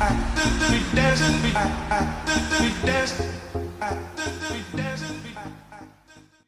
I, I,